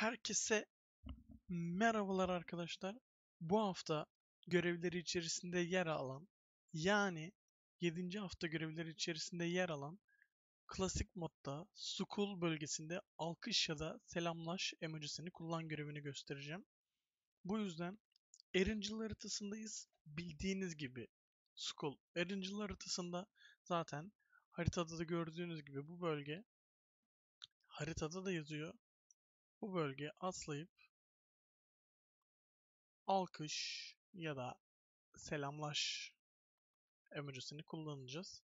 Herkese merhabalar arkadaşlar. Bu hafta görevleri içerisinde yer alan yani 7. hafta görevleri içerisinde yer alan klasik modda School bölgesinde alkış ya da selamlaş emojisini kullan görevini göstereceğim. Bu yüzden Erincil haritasındayız. Bildiğiniz gibi School. Erincil haritasında zaten haritada da gördüğünüz gibi bu bölge haritada da yazıyor bu bölgeye atlayıp alkış ya da selamlaş emojisini kullanacağız.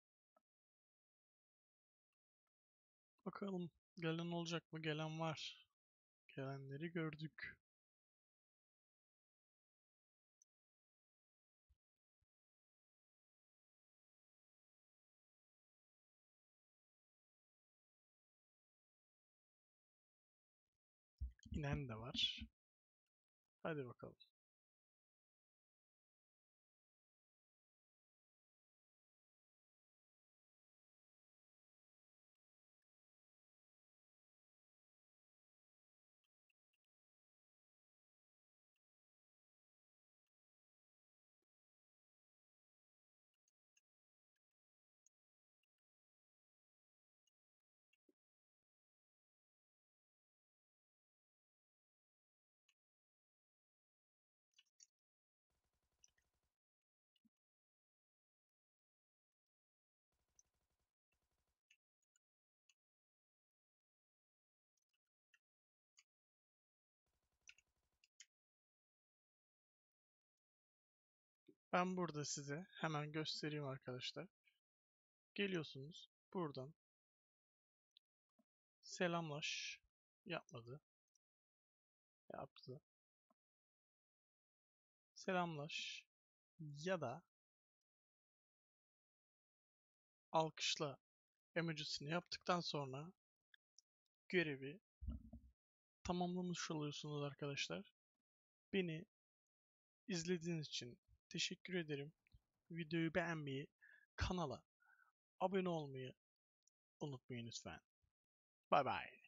Bakalım gelen olacak mı? Gelen var. Gelenleri gördük. İnen de var. Hadi bakalım. Ben burada size hemen göstereyim arkadaşlar. Geliyorsunuz buradan selamlaş yapmadı. Yaptı. Selamlaş ya da alkışla emojisini yaptıktan sonra görevi tamamlamış oluyorsunuz arkadaşlar. Beni izlediğiniz için teşekkür ederim. Videoyu beğenmeyi, kanala abone olmayı unutmayın lütfen. Bye bye.